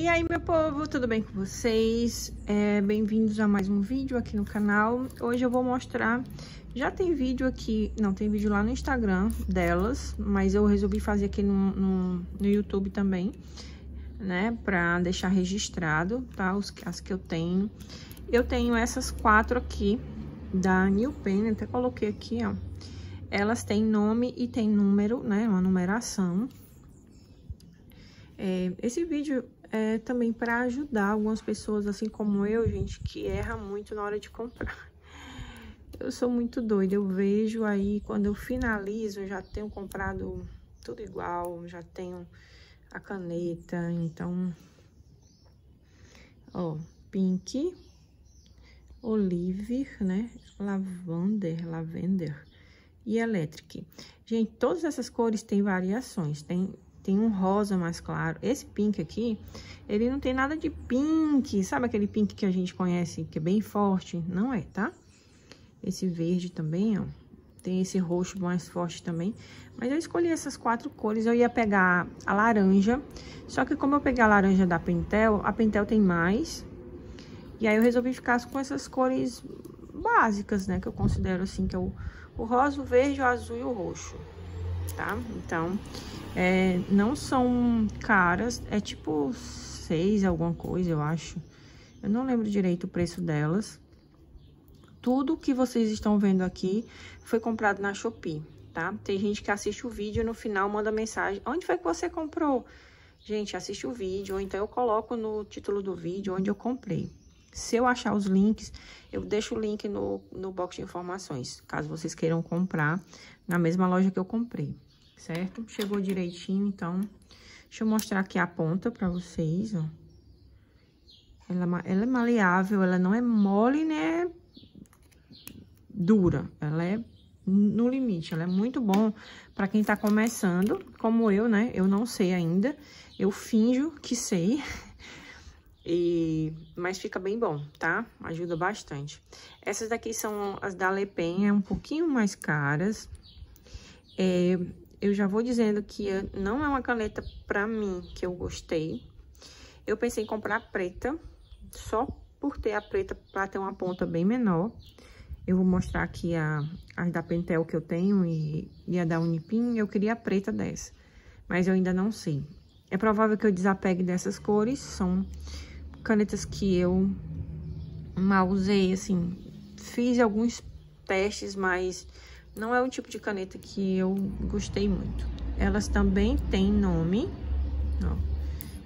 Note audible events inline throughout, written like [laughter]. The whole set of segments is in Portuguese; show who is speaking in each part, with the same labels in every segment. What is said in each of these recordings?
Speaker 1: E aí, meu povo, tudo bem com vocês? É, Bem-vindos a mais um vídeo aqui no canal. Hoje eu vou mostrar... Já tem vídeo aqui... Não, tem vídeo lá no Instagram delas, mas eu resolvi fazer aqui no, no, no YouTube também, né? Pra deixar registrado, tá? Os, as que eu tenho. Eu tenho essas quatro aqui da New Pen, até coloquei aqui, ó. Elas têm nome e tem número, né? Uma numeração. É, esse vídeo é também para ajudar algumas pessoas, assim como eu, gente, que erra muito na hora de comprar. [laughs] Eu sou muito doida, eu vejo aí, quando eu finalizo, já tenho comprado tudo igual, já tenho a caneta, então... Ó, pink, olive, né, lavender, lavender e electric. Gente, todas essas cores têm variações, tem tem um rosa mais claro. Esse pink aqui, ele não tem nada de pink, sabe aquele pink que a gente conhece, que é bem forte? Não é, tá? Esse verde também, ó. Tem esse roxo mais forte também. Mas eu escolhi essas quatro cores. Eu ia pegar a laranja. Só que como eu peguei a laranja da Pentel, a Pentel tem mais. E aí eu resolvi ficar com essas cores básicas, né? Que eu considero assim, que é o, o rosa, o verde, o azul e o roxo. Tá? Então, é, não são caras, é tipo seis alguma coisa, eu acho. Eu não lembro direito o preço delas. Tudo que vocês estão vendo aqui foi comprado na Shopee, tá? Tem gente que assiste o vídeo e no final manda mensagem. Onde foi que você comprou? Gente, assiste o vídeo, ou então eu coloco no título do vídeo onde eu comprei. Se eu achar os links, eu deixo o link no, no box de informações, caso vocês queiram comprar na mesma loja que eu comprei certo? Chegou direitinho, então, deixa eu mostrar aqui a ponta pra vocês, ó. Ela, ela é maleável, ela não é mole, né? Dura, ela é no limite, ela é muito bom pra quem tá começando, como eu, né? Eu não sei ainda, eu finjo que sei, e, mas fica bem bom, tá? Ajuda bastante. Essas daqui são as da Le Pen, é um pouquinho mais caras. É, eu já vou dizendo que não é uma caneta pra mim que eu gostei. Eu pensei em comprar preta, só por ter a preta pra ter uma ponta bem menor. Eu vou mostrar aqui a, a da Pentel que eu tenho e, e a da Unipin. Eu queria a preta dessa, mas eu ainda não sei. É provável que eu desapegue dessas cores, são canetas que eu mal usei, assim, fiz alguns testes, mas não é o tipo de caneta que eu gostei muito. Elas também têm nome, ó,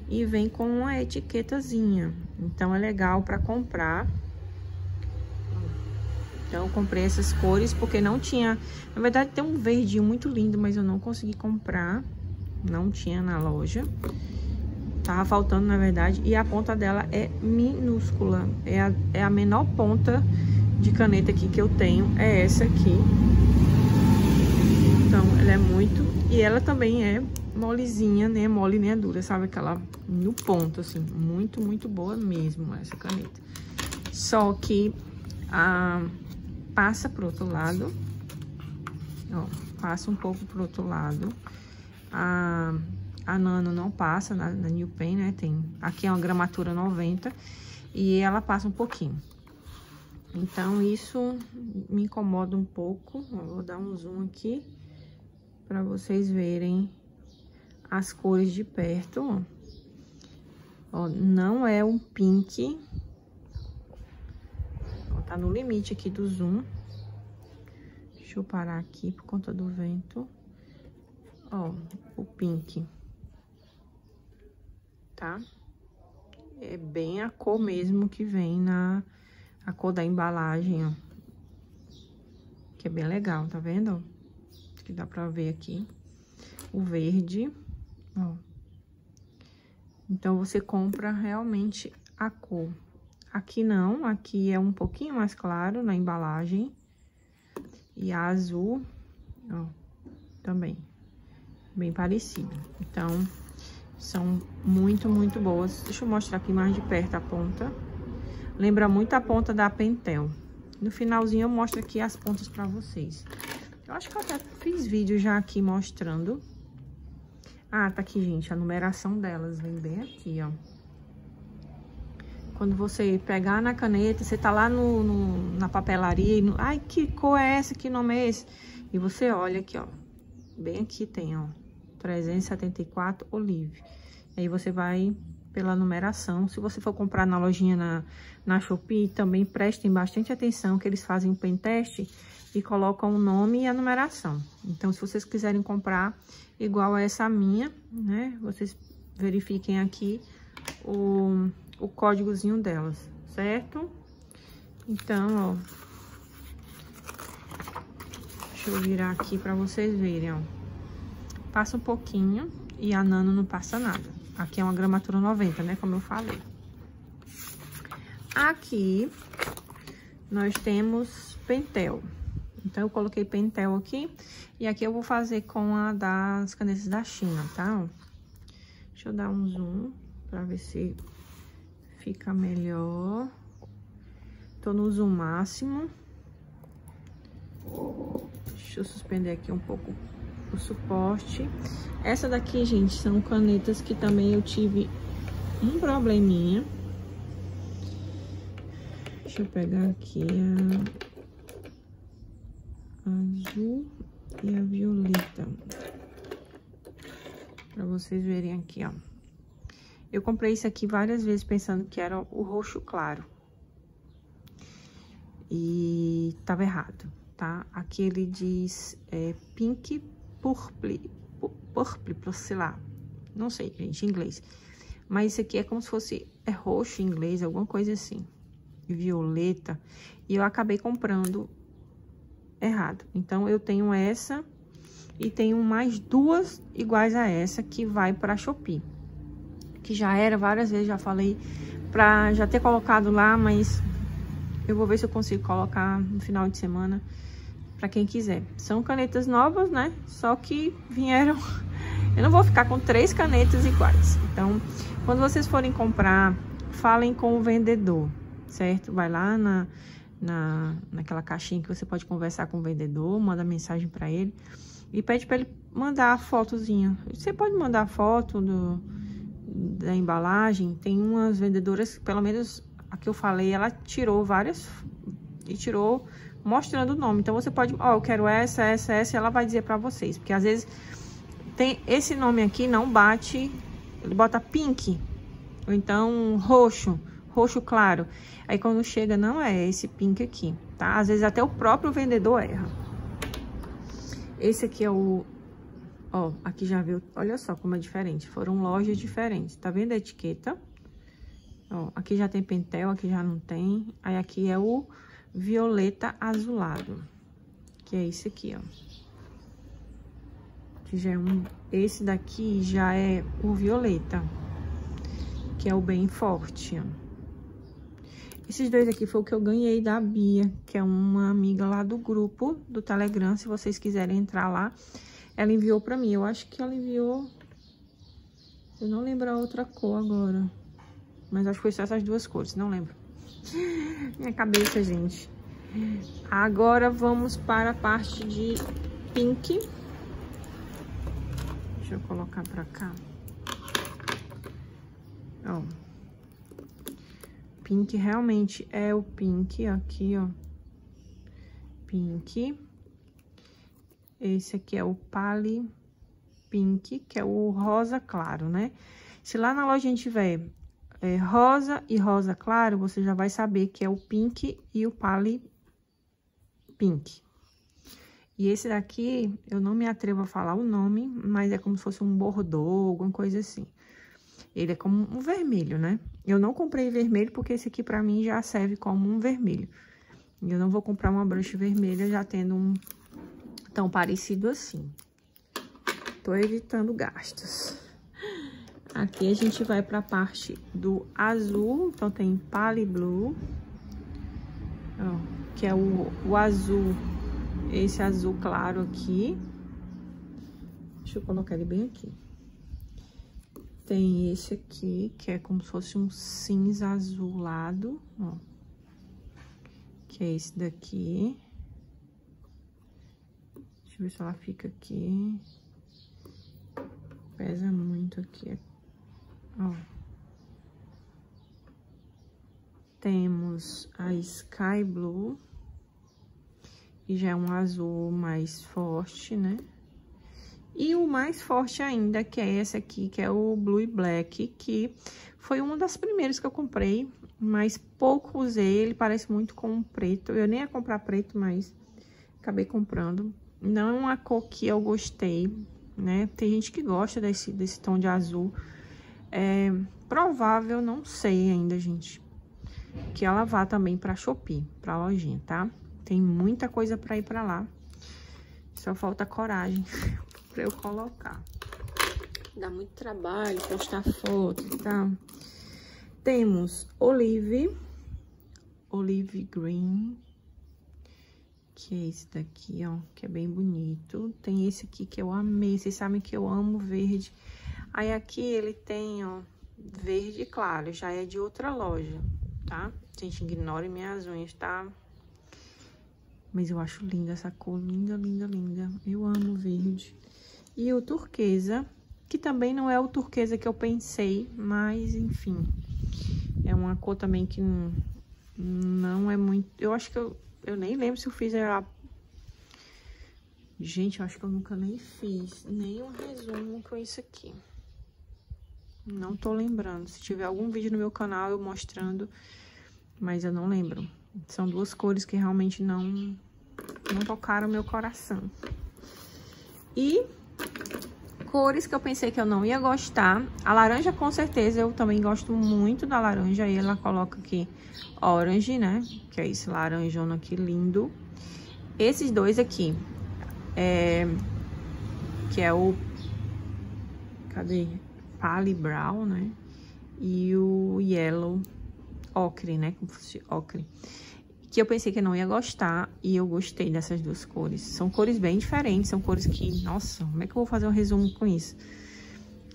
Speaker 1: e vem com uma etiquetazinha. Então, é legal para comprar. Então, eu comprei essas cores porque não tinha... Na verdade, tem um verdinho muito lindo, mas eu não consegui comprar. Não tinha na loja. Tava faltando, na verdade. E a ponta dela é minúscula. É a, é a menor ponta de caneta aqui que eu tenho. É essa aqui. Então, ela é muito... E ela também é molezinha, nem é mole nem é dura, sabe? Aquela no ponto, assim. Muito, muito boa mesmo essa caneta. Só que a, passa pro outro lado. Ó, passa um pouco pro outro lado. A, a Nano não passa na, na New Pen, né? Tem, aqui é uma gramatura 90 e ela passa um pouquinho. Então, isso me incomoda um pouco. Ó, vou dar um zoom aqui para vocês verem as cores de perto, ó. ó. não é um pink. Ó, tá no limite aqui do zoom. Deixa eu parar aqui por conta do vento. Ó, o pink. Tá? É bem a cor mesmo que vem na... A cor da embalagem, ó. Que é bem legal, tá vendo? que dá pra ver aqui. O verde, ó. Então, você compra realmente a cor. Aqui não, aqui é um pouquinho mais claro na embalagem. E a azul, ó, também. Bem parecido. Então, são muito, muito boas. Deixa eu mostrar aqui mais de perto a ponta. Lembra muito a ponta da Pentel. No finalzinho eu mostro aqui as pontas pra vocês. Eu acho que eu até fiz vídeo já aqui mostrando. Ah, tá aqui, gente, a numeração delas vem bem aqui, ó. quando você pegar na caneta, você tá lá no, no na papelaria e... No, Ai, que cor é essa? Que nome é esse? E você olha aqui, ó. Bem aqui tem, ó. 374 Olive. Aí você vai pela numeração. Se você for comprar na lojinha na, na Shopee, também prestem bastante atenção que eles fazem o pen teste e colocam o nome e a numeração. Então, se vocês quiserem comprar igual a essa minha, né, vocês verifiquem aqui o, o códigozinho delas, certo? Então, ó, deixa eu virar aqui para vocês verem, ó. Passa um pouquinho e a Nano não passa nada. Aqui é uma gramatura 90, né? Como eu falei. Aqui, nós temos Pentel. Então, eu coloquei Pentel aqui. E aqui eu vou fazer com a das canetas da China, tá? Deixa eu dar um zoom pra ver se fica melhor. Tô no zoom máximo. Deixa eu suspender aqui um pouco o suporte. Essa daqui, gente, são canetas que também eu tive um probleminha. Deixa eu pegar aqui a azul e a violeta. Pra vocês verem aqui, ó. Eu comprei isso aqui várias vezes pensando que era o roxo claro. E tava errado, tá? Aqui ele diz é, pink purple, purple, sei lá. Não sei, gente, em inglês. Mas isso aqui é como se fosse é roxo em inglês, alguma coisa assim. Violeta. E eu acabei comprando errado. Então, eu tenho essa e tenho mais duas iguais a essa que vai para Shopee. Que já era várias vezes, já falei pra já ter colocado lá, mas eu vou ver se eu consigo colocar no final de semana para quem quiser. São canetas novas, né? Só que vieram... [laughs] Eu não vou ficar com três canetas iguais. Então, quando vocês forem comprar, falem com o vendedor, certo? Vai lá na, na, naquela caixinha que você pode conversar com o vendedor, manda mensagem para ele e pede para ele mandar a fotozinha. Você pode mandar foto do, da embalagem. Tem umas vendedoras, pelo menos a que eu falei, ela tirou várias e tirou mostrando o nome. Então, você pode, ó, oh, eu quero essa, essa, essa, ela vai dizer pra vocês. Porque, às vezes, tem esse nome aqui não bate, ele bota pink, ou então roxo, roxo claro. Aí, quando chega, não é esse pink aqui, tá? Às vezes, até o próprio vendedor erra. Esse aqui é o... Ó, aqui já viu, olha só como é diferente. Foram lojas diferentes, tá vendo a etiqueta? Ó, aqui já tem pentel, aqui já não tem. Aí, aqui é o violeta azulado, que é esse aqui, ó. Que já é um, esse daqui já é o violeta, que é o bem forte, ó. Esses dois aqui foi o que eu ganhei da Bia, que é uma amiga lá do grupo do Telegram, se vocês quiserem entrar lá. Ela enviou pra mim, eu acho que ela enviou... Eu não lembro a outra cor agora. Mas acho que foi só essas duas cores, não lembro. [laughs] Minha cabeça, gente. Agora vamos para a parte de pink. Deixa eu colocar pra cá. Ó. Pink realmente é o pink aqui, ó. Pink. Esse aqui é o Pali Pink, que é o rosa claro, né? Se lá na loja a gente tiver é, rosa e rosa claro, você já vai saber que é o pink e o pali pink. E esse daqui, eu não me atrevo a falar o nome, mas é como se fosse um bordô, alguma coisa assim. Ele é como um vermelho, né? Eu não comprei vermelho porque esse aqui pra mim já serve como um vermelho. Eu não vou comprar uma brush vermelha já tendo um tão parecido assim. Tô evitando gastos. Aqui a gente vai para a parte do azul, então tem Pali Blue, ó, que é o, o azul, esse azul claro aqui. Deixa eu colocar ele bem aqui. Tem esse aqui, que é como se fosse um cinza azulado, ó. Que é esse daqui. Deixa eu ver se ela fica aqui. Pesa muito aqui, ó. Temos a Sky Blue, que já é um azul mais forte, né? E o mais forte ainda, que é esse aqui, que é o Blue Black, que foi uma das primeiras que eu comprei, mas pouco usei, ele parece muito com preto. Eu nem ia comprar preto, mas acabei comprando. Não é uma cor que eu gostei, né? Tem gente que gosta desse, desse tom de azul. É provável, não sei ainda, gente, que ela vá também pra Shopee, pra lojinha, tá? Tem muita coisa pra ir pra lá. Só falta coragem [laughs] pra eu colocar. Dá muito trabalho postar foto e tá? tal. Temos Olive, Olive Green, que é esse daqui, ó, que é bem bonito. Tem esse aqui que eu amei, vocês sabem que eu amo verde. Aí aqui ele tem, ó, verde claro, já é de outra loja, tá? Gente, ignore minhas unhas, tá? Mas eu acho linda essa cor, linda, linda, linda. Eu amo verde. E o turquesa, que também não é o turquesa que eu pensei, mas enfim. É uma cor também que não, é muito... Eu acho que eu, eu nem lembro se eu fiz a... Gente, eu acho que eu nunca nem fiz nenhum resumo com isso aqui. Não tô lembrando. Se tiver algum vídeo no meu canal eu mostrando, mas eu não lembro. São duas cores que realmente não, não tocaram meu coração. E cores que eu pensei que eu não ia gostar. A laranja, com certeza, eu também gosto muito da laranja. Aí ela coloca aqui orange, né? Que é esse laranjão aqui lindo. Esses dois aqui, é... que é o... Cadê? Pale Brown, né? E o Yellow Ocre, né? Como fosse ocre que eu pensei que não ia gostar e eu gostei dessas duas cores. São cores bem diferentes, são cores que, nossa, como é que eu vou fazer um resumo com isso?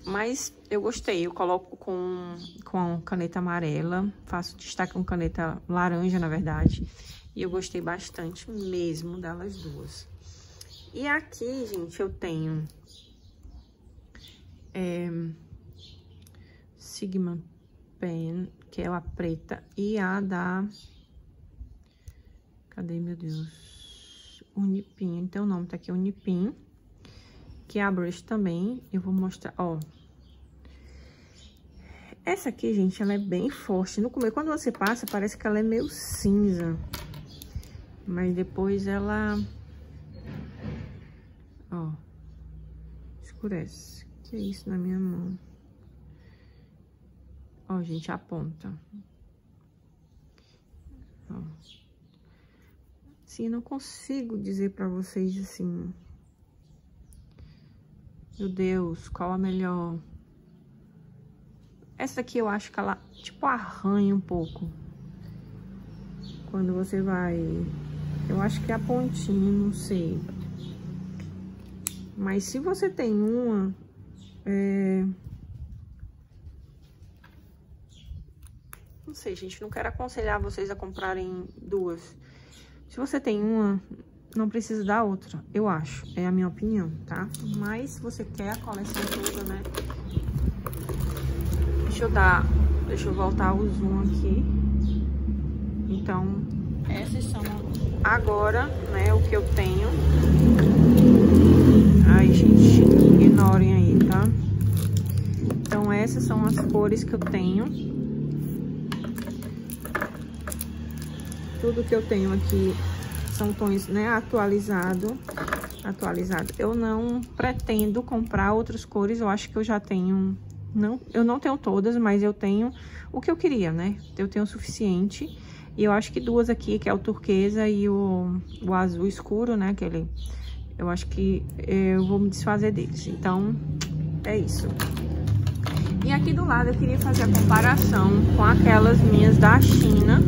Speaker 1: Mas eu gostei, eu coloco com, com caneta amarela, faço destaque com caneta laranja, na verdade. E eu gostei bastante mesmo delas duas. E aqui, gente, eu tenho é, Sigma Pen, que é a preta, e a da Cadê, meu Deus? Unipim. Então, o nome tá aqui, Unipim. Que é a brush também. Eu vou mostrar, ó. Essa aqui, gente, ela é bem forte. No começo, quando você passa, parece que ela é meio cinza. Mas depois ela... Ó. Escurece. Que é isso na minha mão? Ó, gente, a ponta. Ó. Assim, não consigo dizer pra vocês assim. Meu Deus, qual a melhor? Essa aqui eu acho que ela, tipo, arranha um pouco. Quando você vai... Eu acho que é a pontinha, não sei. Mas se você tem uma... É... Não sei, gente, não quero aconselhar vocês a comprarem duas. Se você tem uma, não precisa da outra, eu acho. É a minha opinião, tá? Mas se você quer a coleção toda, né? Deixa eu dar... Deixa eu voltar o zoom aqui. Então, essas são agora, né, o que eu tenho. Ai, gente, ignorem aí, tá? Então, essas são as cores que eu tenho. Tudo que eu tenho aqui são tons, né, atualizado, atualizado. Eu não pretendo comprar outras cores, eu acho que eu já tenho, não, eu não tenho todas, mas eu tenho o que eu queria, né? Eu tenho o suficiente. E eu acho que duas aqui, que é o turquesa e o, o azul escuro, né, aquele... Eu acho que eu vou me desfazer deles. Então, é isso. E aqui do lado eu queria fazer a comparação com aquelas minhas da China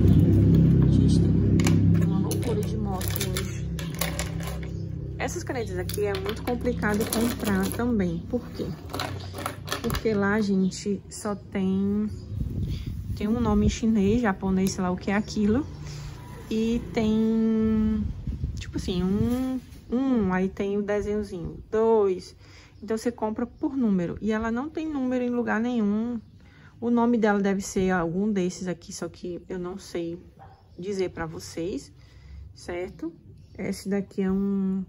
Speaker 1: Essas canetas aqui é muito complicado comprar também. Por quê? Porque lá, gente, só tem... Tem um nome em chinês, japonês, sei lá o que é aquilo. E tem... Tipo assim, um... Um, aí tem o desenhozinho. Dois... Então, você compra por número. E ela não tem número em lugar nenhum. O nome dela deve ser algum desses aqui, só que eu não sei dizer pra vocês, certo? Esse daqui é um...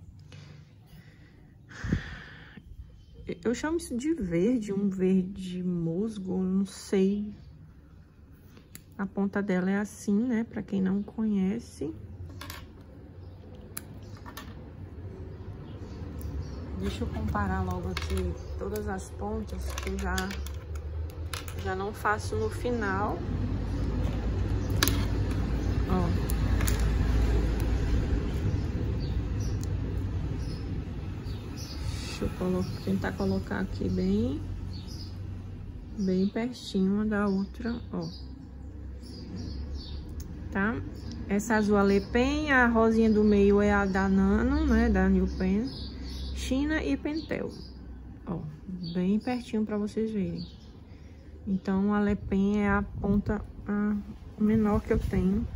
Speaker 1: Eu chamo isso de verde, um verde musgo, não sei. A ponta dela é assim, né? Pra quem não conhece. Deixa eu comparar logo aqui todas as pontas que já, já não faço no final. Ó. Deixa eu tentar colocar aqui bem, bem pertinho uma da outra, ó. Tá? Essa azul Alepen, a rosinha do meio é a da Nano, né, da New Pen. China e Pentel. Ó, bem pertinho para vocês verem. Então, a Pen é a ponta a menor que eu tenho.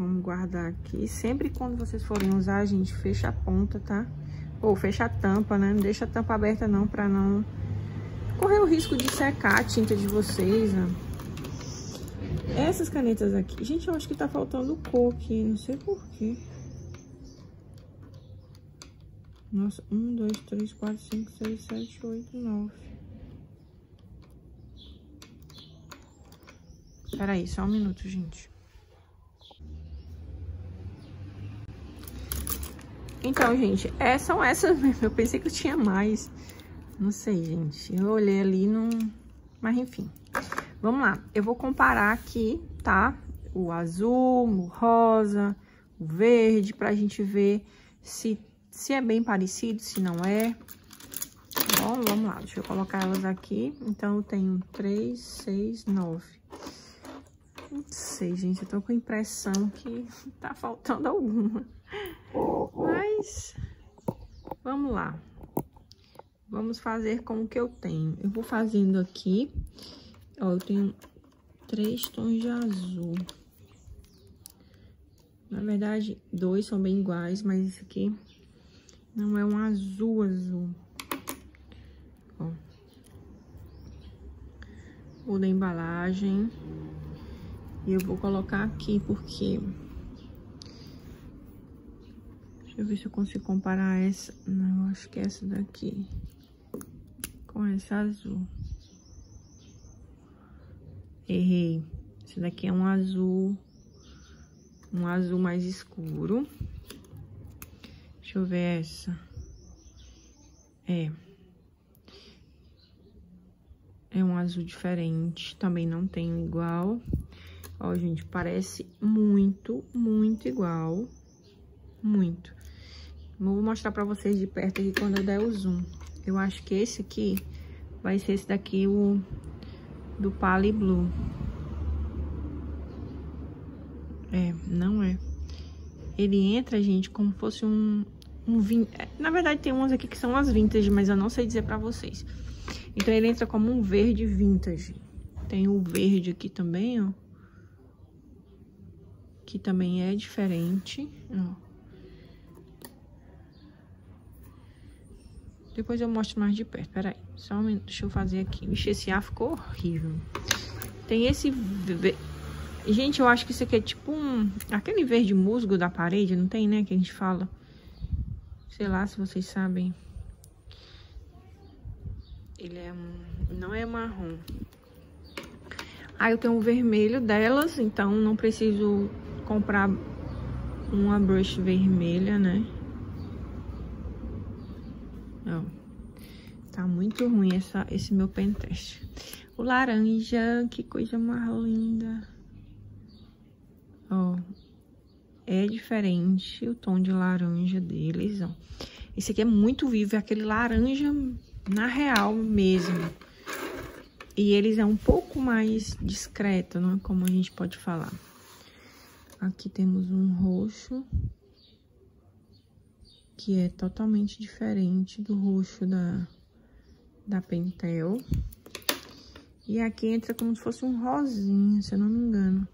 Speaker 1: Vamos guardar aqui. Sempre quando vocês forem usar, gente, fecha a ponta, tá? Ou fecha a tampa, né? Não deixa a tampa aberta não, pra não correr o risco de secar a tinta de vocês, ó. Essas canetas aqui... Gente, eu acho que tá faltando cor aqui, não sei porquê. Nossa, um, dois, três, quatro, cinco, seis, sete, oito, nove. Peraí, só um minuto, gente. Então, gente, é, são essas mesmo. Eu pensei que eu tinha mais. Não sei, gente. Eu olhei ali, não... Mas, enfim. Vamos lá, eu vou comparar aqui, tá? O azul, o rosa, o verde, pra gente ver se, se é bem parecido, se não é. Bom, vamos lá, deixa eu colocar elas aqui. Então, eu tenho três, seis, nove. Não sei, gente, eu tô com a impressão que [laughs] tá faltando alguma. Mas, vamos lá. Vamos fazer com o que eu tenho. Eu vou fazendo aqui Ó, eu tenho três tons de azul. Na verdade, dois são bem iguais, mas esse aqui não é um azul azul. Ó. O da embalagem. E eu vou colocar aqui porque... Deixa eu ver se eu consigo comparar essa. Não, acho que é essa daqui. Com essa azul. Errei. Esse daqui é um azul, um azul mais escuro. Deixa eu ver essa. É. É um azul diferente, também não tenho igual. Ó, gente, parece muito, muito igual. Muito. Vou mostrar pra vocês de perto aqui quando eu der o zoom. Eu acho que esse aqui vai ser esse daqui, o do Pali Blue. É, não é. Ele entra, gente, como fosse um, um é, Na verdade, tem umas aqui que são as vintage, mas eu não sei dizer pra vocês. Então, ele entra como um verde vintage. Tem o verde aqui também, ó. Que também é diferente, ó. Depois eu mostro mais de perto. Peraí, só um minuto. Deixa eu fazer aqui. Vixe, esse ar ficou horrível. Tem esse... Gente, eu acho que isso aqui é tipo um... Aquele verde musgo da parede, não tem, né? Que a gente fala. Sei lá se vocês sabem. Ele é um... Não é marrom. Ah, eu tenho o vermelho delas, então não preciso comprar uma brush vermelha, né? Ó. Tá muito ruim essa, esse meu pen teste. O laranja, que coisa mais linda. Ó. É diferente o tom de laranja deles, ó. Esse aqui é muito vivo, é aquele laranja na real mesmo. E eles é um pouco mais discreto, né? Como a gente pode falar. Aqui temos um roxo que é totalmente diferente do roxo da, da Pentel. E aqui entra como se fosse um rosinha, se eu não me engano.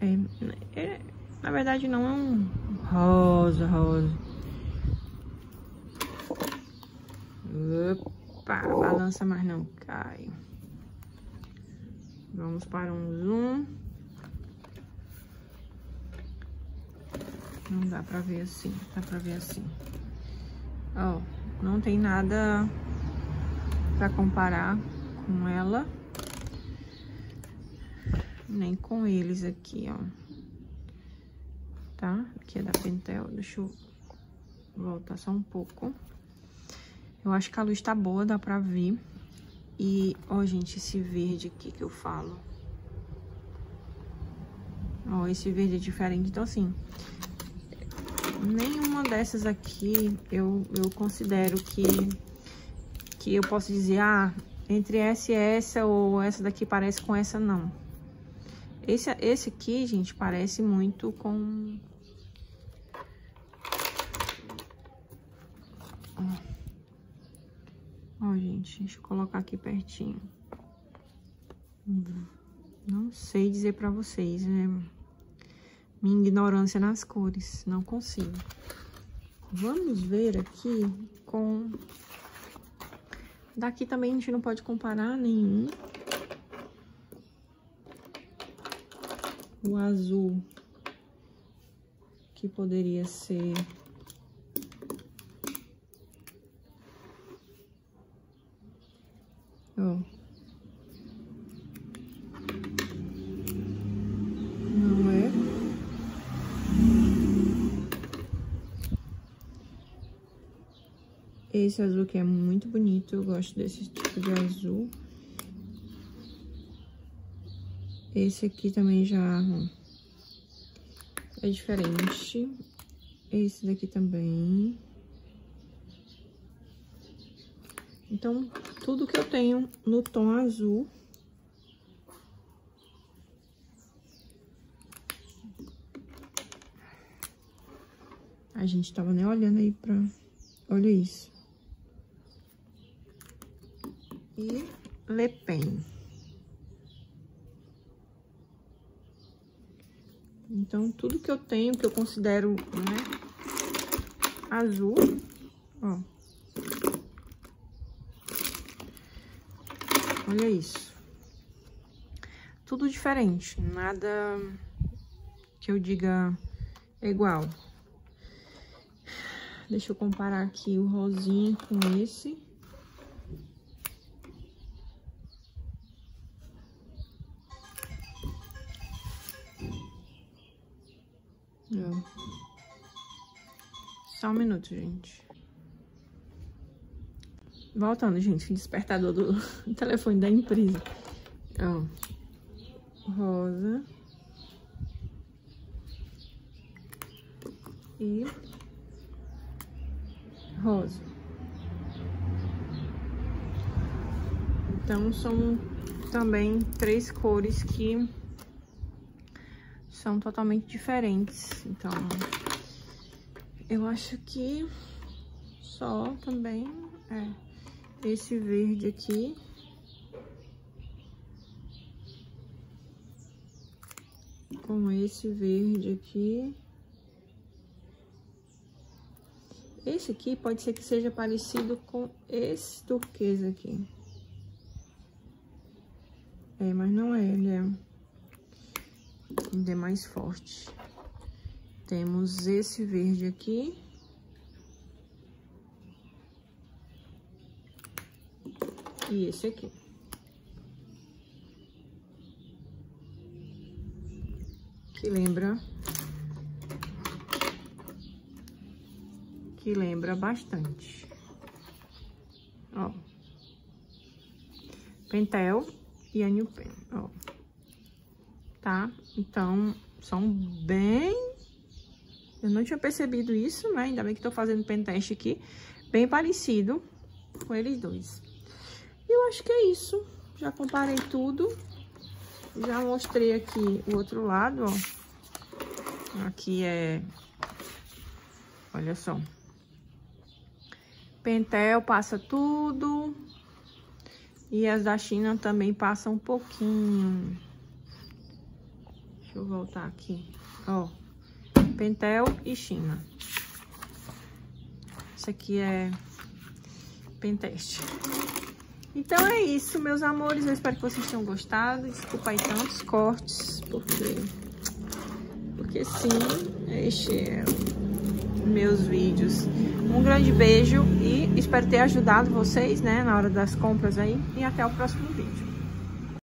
Speaker 1: É, é, na verdade não é um rosa, rosa. Opa, balança, mas não cai. Vamos para um zoom. Não dá pra ver assim, dá pra ver assim. Ó, não tem nada pra comparar com ela. Nem com eles aqui, ó. Tá? Aqui é da Pentel, deixa eu voltar só um pouco. Eu acho que a luz tá boa, dá pra ver. E, ó, gente, esse verde aqui que eu falo. Ó, esse verde é diferente. Então, assim, nenhuma dessas aqui eu, eu considero que, que eu posso dizer, ah, entre essa e essa, ou essa daqui parece com essa, não. Esse, esse aqui, gente, parece muito com... Ó, gente, deixa eu colocar aqui pertinho. Não sei dizer pra vocês, né? Minha ignorância nas cores, não consigo. Vamos ver aqui com... Daqui também a gente não pode comparar nenhum. O azul, que poderia ser... Ó. Esse azul aqui é muito bonito, eu gosto desse tipo de azul. Esse aqui também já é diferente. Esse daqui também. Então, tudo que eu tenho no tom azul... A gente tava nem olhando aí pra... Olha isso e Le Pen. Então, tudo que eu tenho, que eu considero, né, azul, ó. Olha isso. Tudo diferente, nada que eu diga igual. Deixa eu comparar aqui o rosinha com esse. Só um minuto, gente. Voltando, gente, despertador do [laughs] telefone da empresa. Ó. Rosa. E rosa. Então, são também três cores que são totalmente diferentes. Então, eu acho que só também é esse verde aqui. Com esse verde aqui. Esse aqui pode ser que seja parecido com esse turquesa aqui. É, mas não é, ele é ainda é mais forte. Temos esse verde aqui. E esse aqui. Que lembra... Que lembra bastante. Ó. Pentel e a New Pen, ó. Tá? Então, são bem eu não tinha percebido isso, né? Ainda bem que tô fazendo penteste aqui. Bem parecido com eles dois. E eu acho que é isso. Já comparei tudo. Já mostrei aqui o outro lado, ó. Aqui é... Olha só. Pentel passa tudo. E as da China também passam um pouquinho. Deixa eu voltar aqui. Ó. Pentel e China. Esse aqui é Pentest. Então é isso, meus amores. Eu espero que vocês tenham gostado. Desculpa aí tantos cortes, porque... Porque sim, este é meus vídeos. Um grande beijo e espero ter ajudado vocês, né, na hora das compras aí. E até o próximo vídeo.